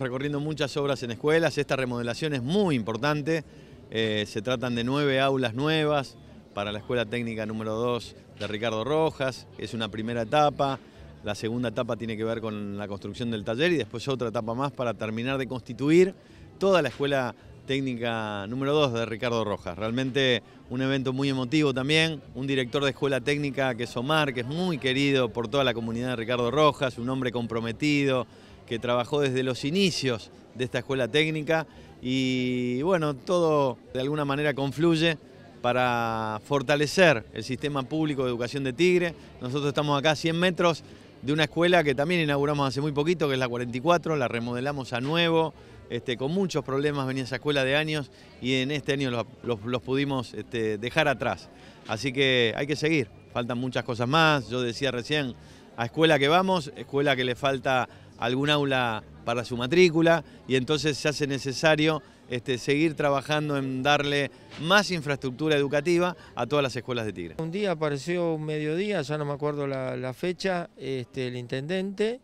recorriendo muchas obras en escuelas, esta remodelación es muy importante, eh, se tratan de nueve aulas nuevas para la Escuela Técnica número 2 de Ricardo Rojas, es una primera etapa, la segunda etapa tiene que ver con la construcción del taller y después otra etapa más para terminar de constituir toda la Escuela Técnica número 2 de Ricardo Rojas. Realmente un evento muy emotivo también, un director de escuela técnica que es Omar, que es muy querido por toda la comunidad de Ricardo Rojas, un hombre comprometido, que trabajó desde los inicios de esta escuela técnica y bueno, todo de alguna manera confluye para fortalecer el sistema público de educación de Tigre. Nosotros estamos acá a 100 metros de una escuela que también inauguramos hace muy poquito, que es la 44, la remodelamos a nuevo, este, con muchos problemas venía esa escuela de años y en este año los, pudimos este, dejar atrás. Así que hay que seguir, faltan muchas cosas más, yo decía recién, a escuela que vamos, escuela que le falta algún aula para su matrícula y entonces se hace necesario este, seguir trabajando en darle más infraestructura educativa a todas las escuelas de Tigre. Un día apareció un mediodía, ya no me acuerdo la, fecha, este, el intendente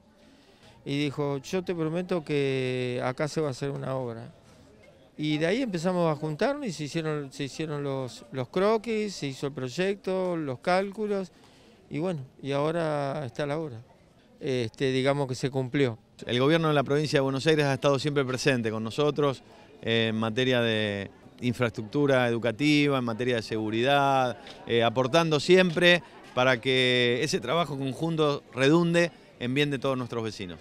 y dijo, yo te prometo que acá se va a hacer una obra. Y de ahí empezamos a juntarnos y se hicieron, se hicieron los, los croquis, se hizo el proyecto, los cálculos y bueno, y ahora está la obra. Este, digamos que se cumplió. El gobierno de la provincia de Buenos Aires ha estado siempre presente con nosotros en materia de infraestructura educativa, en materia de seguridad, eh, aportando siempre para que ese trabajo conjunto redunde en bien de todos nuestros vecinos.